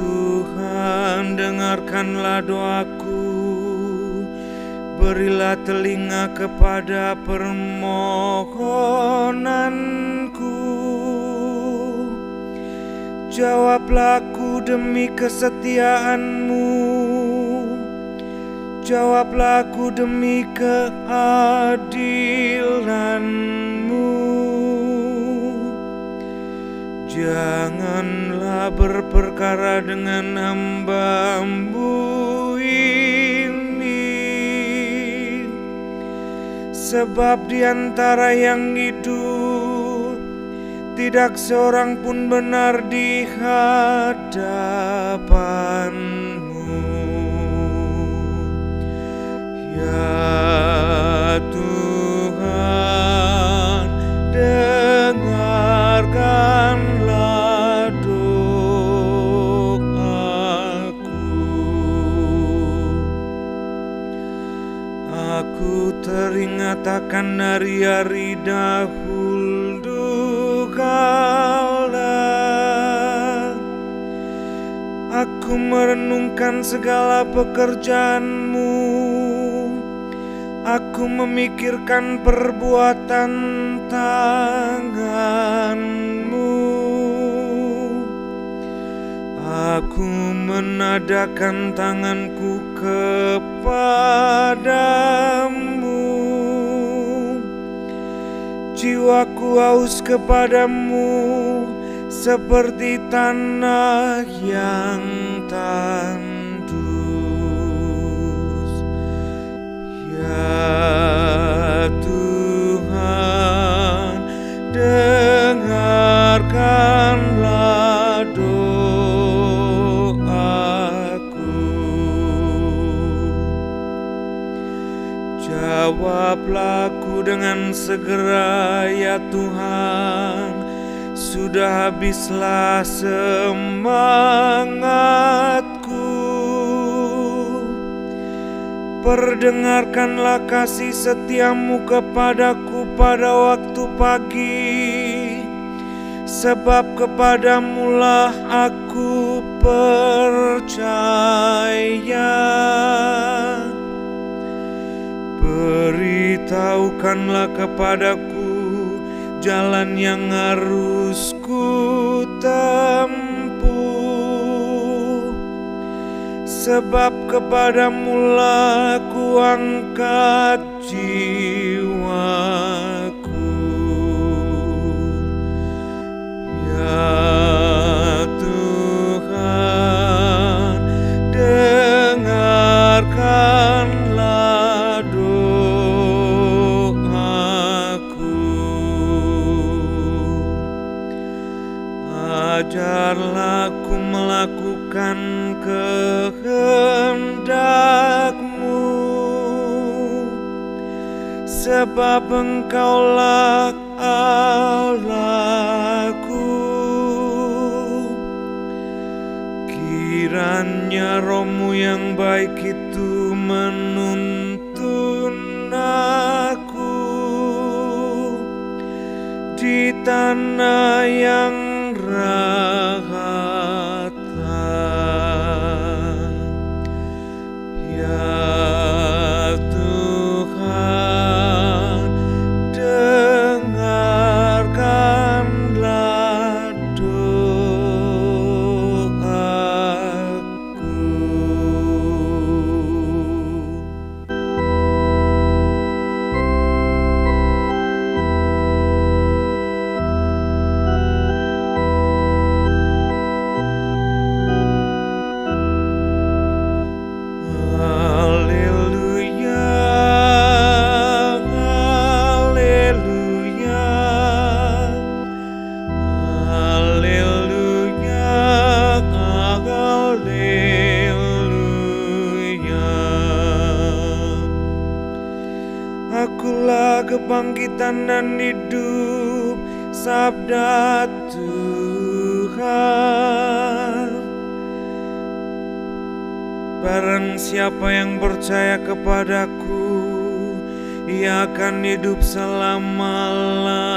Tuhan dengarkanlah doaku. Berilah telinga kepada permohonanku. Jawablah aku demi kesetiaanmu. Jawablah aku demi keadilan. Berperkara dengan hambamu ini. Sebab di antara yang hidup Tidak seorang pun benar di hadapanmu Aku teringat akan hari-hari dahulu kala Aku merenungkan segala pekerjaanmu. Aku memikirkan perbuatan tanganmu Aku menadakan tanganku kepadamu. Jiwaku haus kepadamu Seperti tanah yang tandus Jawablah dengan segera ya Tuhan. Sudah habislah semangatku. Perdengarkanlah kasih setiamu kepadaku pada waktu pagi. Sebab kepadamulah aku percaya Beritahukanlah kepadaku jalan yang harus ku tempuh Sebab kepadamulah ku angkat jiwaku kehendakmu. Sebab engkaulah Allahku. Kiranya rohmu yang baik itu menuntun aku. Di tanah yang rahata kebangkitan dan hidup, sabda Tuhan. Barang siapa yang percaya kepadaku Ia akan hidup selama-lamanya